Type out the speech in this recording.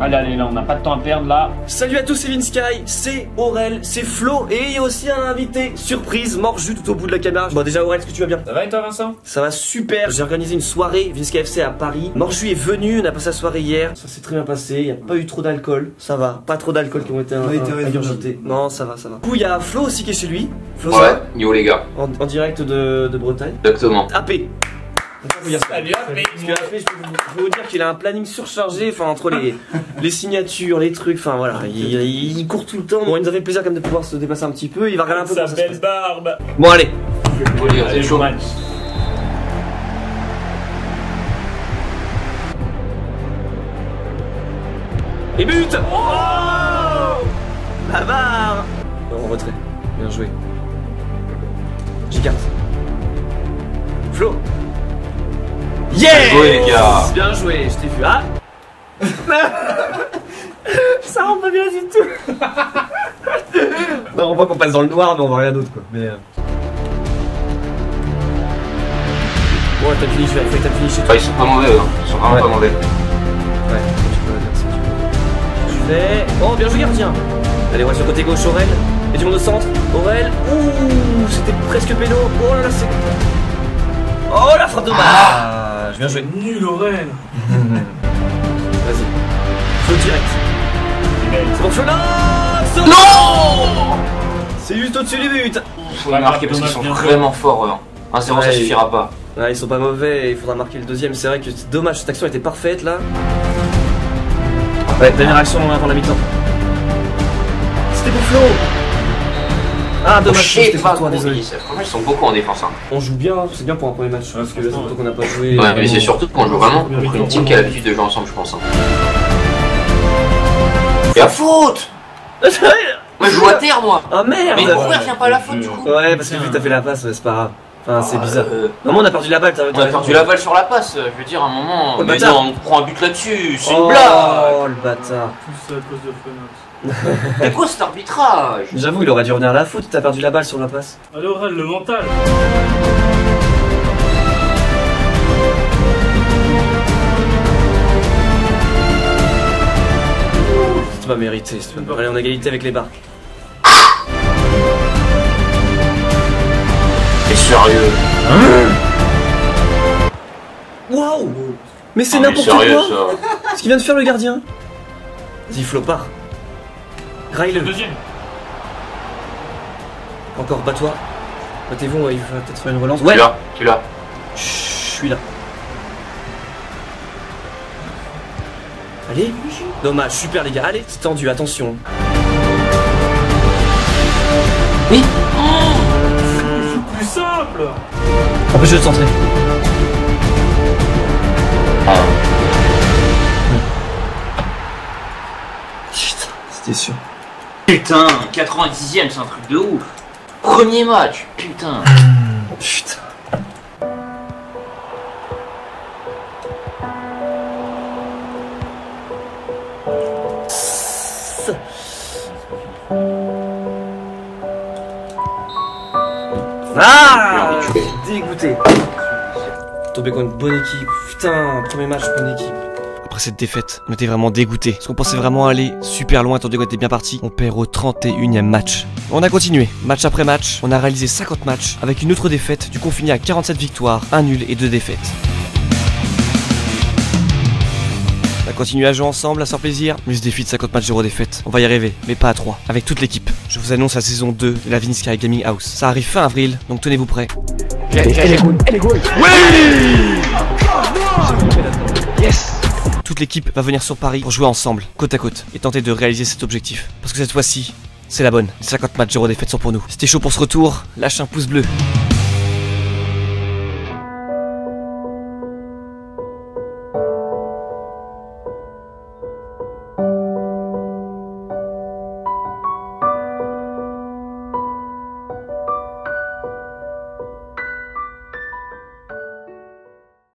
Allez, allez, là, on n'a pas de temps à perdre là. Salut à tous, c'est Vinsky, c'est Aurel, c'est Flo et il y a aussi un invité surprise, morju tout au bout de la caméra. Bon déjà Aurel, est-ce que tu vas bien? Ça va et toi, Vincent? Ça va super. J'ai organisé une soirée Vinsky FC à Paris. Morju est venu, on a passé la soirée hier. Ça s'est très bien passé, il n'y a pas eu trop d'alcool. Ça va, pas trop d'alcool qui ont été ingurgités. Non, ça va, ça va. Du coup, il y a Flo aussi qui est chez lui. Flo, Ouais, yo les gars, en, en direct de, de Bretagne. exactement. AP. Salut, AP. Parce que AP, je peux vous- dire qu'il a un planning surchargé, enfin entre les, les signatures, les trucs, enfin voilà, il, il court tout le temps. Bon, il nous a fait plaisir quand même de pouvoir se dépasser un petit peu, il va regarder un peu Sa ça belle barbe. Bon allez, Allez, chaud. match. et but Oh La barre Non, en retrait, bien joué. J'écarte. Flo Yeah Bien joué, les gars. Bien joué, je t'ai vu. Ah Ça rend pas bien du tout Non, on voit qu'on passe dans le noir, mais on voit rien d'autre quoi. Mais. euh. Bon, t'as fini, je vais t'as fini chez toi. Enfin, ils sont pas mauvais, eux. Ils sont vraiment Ouais. pas mauvais. Ouais, tu peux dire si tu veux. Je vais. Oh, bien joué, gardien Allez, on va sur le côté gauche, Aurel. Et du monde au centre. Aurel. Ouh, c'était presque péno. Oh là là, c'est. Oh, la frappe de balle Bien joué. Nul, Aurel. Vas-y. Feu direct. C'est bon, là Non C'est juste au-dessus du but Faut les marquer parce qu'ils sont vraiment forts, eux. 1-0, ça Ouais. suffira pas. Ouais, ils sont pas mauvais, il faudra marquer le deuxième. C'est vrai que c'est dommage, cette action était parfaite là. Ouais, dernière action avant la mi-temps. C'était pour Flo Ah, Oh dommage, c'était pour pas toi, désolé. Franchement, ils sont beaucoup en défense. Hein. On joue bien, c'est bien pour un premier match. parce que c'est longtemps qu'on n'a pas joué. Ouais, mais c'est surtout qu'on joue vraiment contre une team qui a l'habitude de jouer ensemble, je pense. Hein. Et à faute Moi, je joue à terre, moi Ah merde Mais pourquoi il revient pas à la faute, du coup Ouais, parce que vu que t'as fait la passe, c'est pas grave. Enfin, c'est Ah, bizarre. euh, Non, mais on a perdu la balle, t'as On a perdu la balle sur la passe, je veux dire, à un moment. Oh, mais non, on prend un but là-dessus, c'est oh, une blague Oh, le bâtard. Tout ça à cause de. C'est quoi cet arbitrage? J'avoue, il aurait dû revenir à la foot, t'as perdu la balle sur la passe. Allez, Aurel, le mental. C'est pas mérité, c'est pas mérité. Allez, on a égalité avec les barres. T'es sérieux? Waouh Mais c'est Ah, n'importe sérieux, quoi ça Ce qu'il vient de faire le gardien Vas-y, Flo, pars. Graille-le. Deuxième. Encore, bats-toi. Battez-vous, il va peut-être faire une relance. Tu Ouais l'as, tu l'as. Je suis là. Allez Dommage, super les gars. Allez, c'est tendu, attention. Oui Plus simple. Empêche de centrer. Ah, Putain, c'était sûr. Putain, 90ème, c'est un truc de ouf. Premier match, putain. Putain. Ah Dégoûté. Tombé contre une bonne équipe. Putain, premier match, bonne équipe. Après cette défaite, on était vraiment dégoûté. Parce qu'on pensait vraiment aller super loin, étant donné qu'on était bien parti. On perd au 31ème match. On a continué, match après match. On a réalisé 50 matchs avec une autre défaite. Du coup, on finit à 47 victoires, 1 nul et 2 défaites. On a continué à jouer ensemble, à se faire plaisir. Mais ce défi de 50 matchs, 0 défaite. On va y arriver, mais pas à 3. Avec toute l'équipe. Je vous annonce la saison 2 de la Vinsky Gaming House. Ça arrive fin avril, donc tenez-vous prêts. Toute l'équipe va venir sur Paris pour jouer ensemble, côte à côte, et tenter de réaliser cet objectif. Parce que cette fois-ci, c'est la bonne. Les 50 matchs 0 défaite sont pour nous. C'était chaud pour ce retour, lâche un pouce bleu.